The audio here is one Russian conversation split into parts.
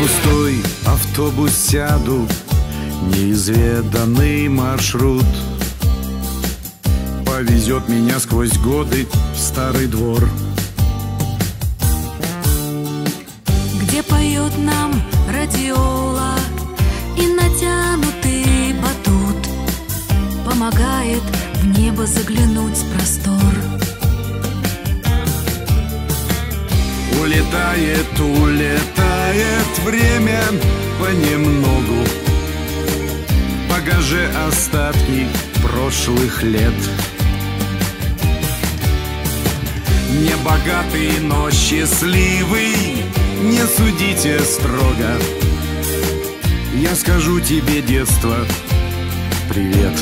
пустой автобус сяду Неизведанный маршрут. Повезет меня сквозь годы в старый двор. Где поет нам радиола И натянутый батут Помогает в небо заглянуть с простор Улетает, улетает время понемногу. Багаже остатки прошлых лет. Не богатый, но счастливый Не судите строго. Я скажу тебе, детство, привет.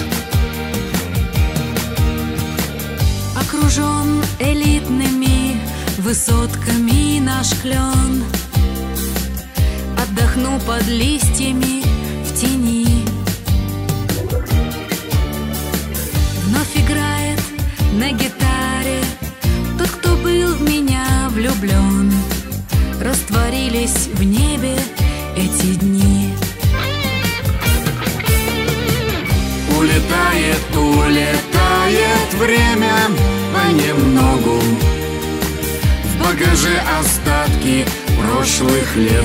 Окружен элитными высотками наш клен. Отдохну под листьями в тени. Вновь играет на гитаре Тот, кто был в меня влюблен Растворились в небе эти дни. Улетает, улетает время понемногу багаже остатки прошлых лет.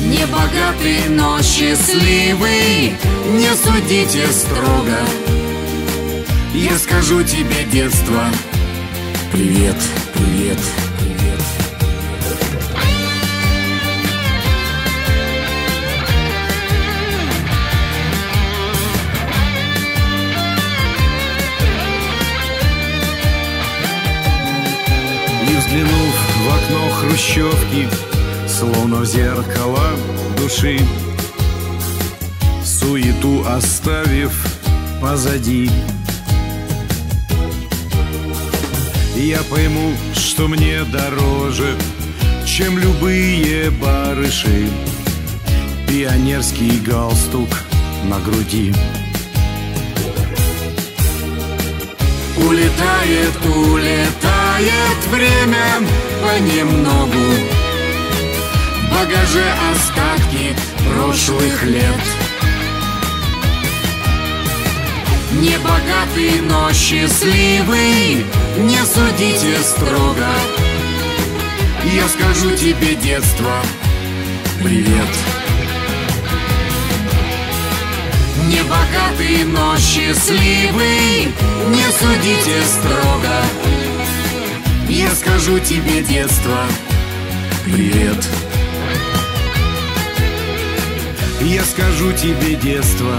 Не богатый, но счастливый Не судите строго. Я скажу тебе, детство привет, привет взглянув в окно хрущевки Словно в зеркало души. Суету оставив позади. Я пойму, что мне дороже Чем любые барыши. Пионерский галстук на груди. Улетает, улетает время понемногу. В багаже остатки прошлых лет. Не богатый, но счастливый Не судите строго. Я скажу тебе, детство, привет. Не богатый, но счастливый Не судите строго я скажу тебе, детство, привет. Я скажу тебе, детство,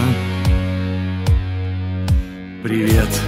привет. Привет.